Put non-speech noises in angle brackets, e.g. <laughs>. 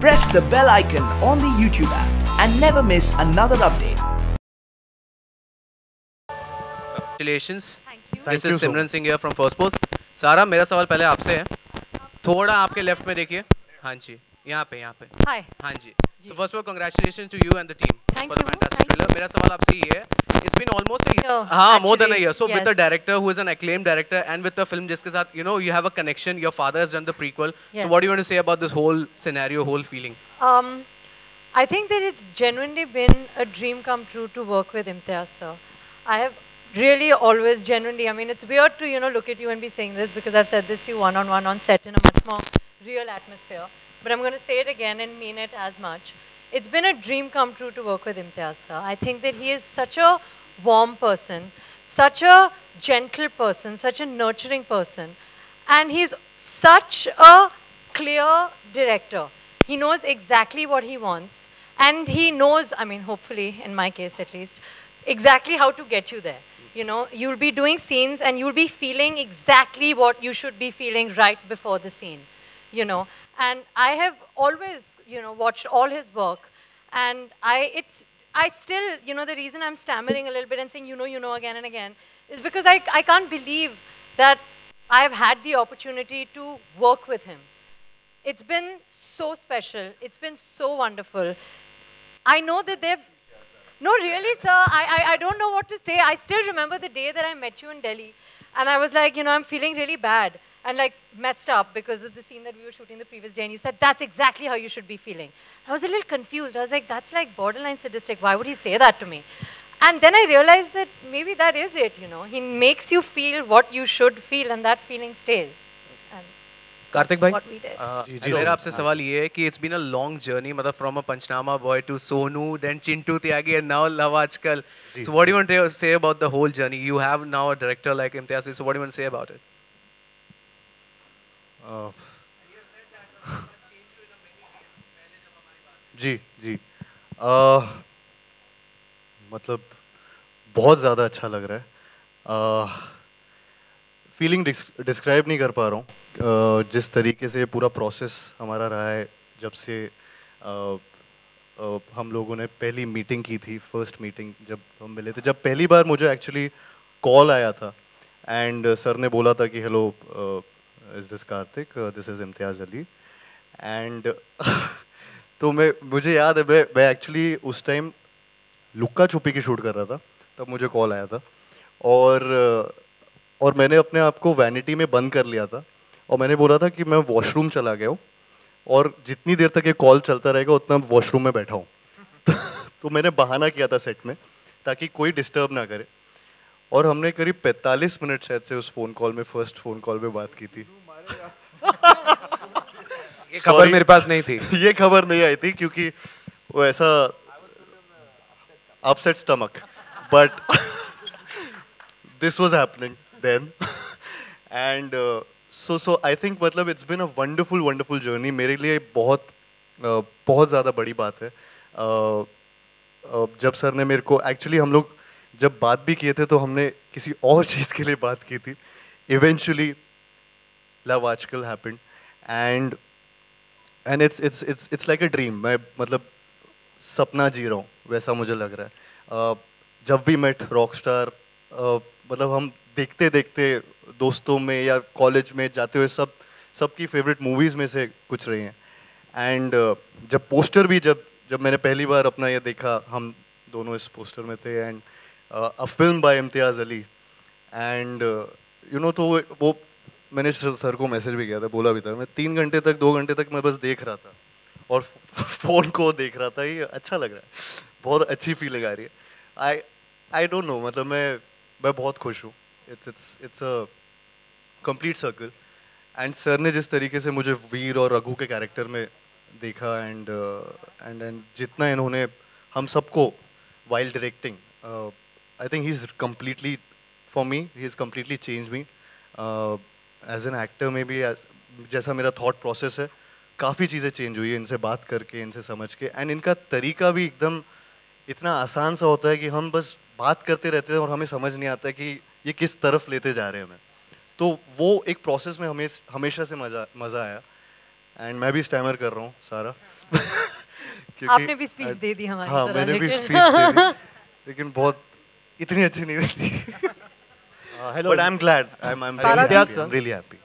press the bell icon on the YouTube app and never miss another update. Congratulations. Thank you. This is Simran Singh here from First Post. सारा मेरा सवाल पहले आपसे है थोड़ा आपके लेफ़्ट में देखिए हाँ जी यहाँ पे यहाँ पे Hi. हाँ जी So first of all, congratulations to you and the team Thank for the you, fantastic thank trailer. मेरा सवाल आपसे ये है It's been almost a year. Year, हाँ, more than a actually, year. So with a yes. director who is an acclaimed director and with a film जिसके साथ you know you have a connection. Your father has done the prequel. So Yes. what do you want to say about this whole scenario, whole feeling? Um, I think that it's genuinely been a dream come true to work with Imtiaz sir. I have really always genuinely, I mean, it's weird to, you know, look at you and be saying this because I've said this to you one-on-one on set in a much more real atmosphere. But I'm going to say it again and mean it as much. It's been a dream come true to work with Imtiaz sir. I think that he is such a warm person, such a gentle person, such a nurturing person. And he's such a clear director. He knows exactly what he wants. And he knows, I mean, hopefully, in my case at least, exactly how to get you there. You know, you'll be doing scenes and you'll be feeling exactly what you should be feeling right before the scene. You know, and I have always, you know, watched all his work. And I, it's, I still, you know, the reason I'm stammering a little bit and saying, you know, you know, again and again, is because I, I can't believe that I've had the opportunity to work with him. It's been so special. It's been so wonderful. I know that they've. No, really, sir. I, I, I don't know what to say. I still remember the day that I met you in Delhi. And I was like, you know, I'm feeling really bad and like messed up because of the scene that we were shooting the previous day. And you said, that's exactly how you should be feeling. I was a little confused. I was like, that's like borderline sadistic. Why would he say that to me? And then I realized that maybe that is it, you know. He makes you feel what you should feel, and that feeling stays. And Kartik that's भाई what we did. uh, जी, जी, मेरा sir. आपसे हाँ, सवाल ये है कि it's been a long journey मतलब from a Panchnama boy to Sonu then Chintu Tyagi and now Love Aajkal ji, so what do ji. you want to say about the whole journey you have now a director like Imtiaz so what do you want जी जी। uh, मतलब बहुत ज़्यादा अच्छा लग रहा है। Feeling describe नहीं कर पा रहा हूँ। जिस तरीके से पूरा प्रोसेस हमारा रहा है जब से uh, uh, हम लोगों ने पहली मीटिंग की थी फ़र्स्ट मीटिंग जब हम मिले थे जब पहली बार मुझे एक्चुअली कॉल आया था। एंड सर ने बोला था कि hello is this Kartik this is Imtiaz Ali and तो मैं, मुझे याद है, मैं मैं एक्चुअली उस टाइम लुक्का छुपी की शूट कर रहा था, तब मुझे कॉल आया था। और और मैंने अपने आप को वैनिटी में बंद कर लिया था। और मैंने बोला था कि मैं वॉशरूम चला गया हूँ, और जितनी देर तक ये कॉल चलता रहेगा, उतना वॉशरूम में बैठा हूँ। <laughs> तो मैंने बहाना किया था सेट में, ताकि कोई डिस्टर्ब ना करे। और हमने करीब 45 मिनट शायद से उस फ़ोन कॉल में फ़र्स्ट फ़ोन कॉल में बात की थी। ये खबर मेरे पास नहीं थी। <laughs> ये खबर नहीं आई थी क्योंकि वो ऐसा upset stomach but this was happening then and so so I think मतलब it's been a wonderful wonderful journey मेरे लिए बहुत uh, बहुत ज़्यादा बड़ी बात है। Uh, uh, जब सर ने मेरे को एक्चुअली हम लोग जब बात भी किए थे तो हमने किसी और <laughs> चीज़ के लिए बात की थी। Eventually love Aajkal happened and and it's it's it's it's like a dream मैं मतलब सपना जी रहा हूँ वैसा मुझे लग रहा है। uh, जब भी मेट रॉक स्टार मतलब हम देखते देखते दोस्तों में या कॉलेज में जाते हुए सब सबकी फेवरेट मूवीज़ में से कुछ रही हैं। एंड uh, जब पोस्टर भी जब जब मैंने पहली बार अपना ये देखा हम दोनों इस पोस्टर में थे and a film by Imtiaz Ali. And you know तो वो, मैंने सर को मैसेज भी किया था बोला भी था मैं तीन घंटे तक दो घंटे तक मैं बस देख रहा था. और <laughs> फ़ोन को देख रहा था ये अच्छा लग रहा है. बहुत अच्छी फीलिंग आ रही है. आई आई डोंट नो मतलब मैं मैं बहुत खुश हूँ. It's it's it's a complete circle and sir ने जिस तरीके से मुझे वीर और रघु के कैरेक्टर में देखा एंड एंड एंड जितना इन्होंने हम सबको while directing I think he's completely, for me, he's completely changed me. As an actor में भी जैसा मेरा थाट प्रोसेस है काफ़ी चीज़ें चेंज हुई है इनसे बात करके इनसे समझ के। एंड इनका तरीका भी एकदम इतना आसान सा होता है कि हम बस बात करते रहते हैं और हमें समझ नहीं आता कि ये किस तरफ़ लेते जा रहे हैं हमें। तो वो एक प्रोसेस में हमें हमेशा से मज़ा मज़ा आया। एंड मैं भी स्टैमर कर रहा हूँ सारा। <laughs> <laughs> आपने भी स्पीच दे दी हमारी हाँ मैंने भी स्पीच दे दी। लेकिन बहुत इतनी अच्छी नहीं रहती hello but I am glad I am really happy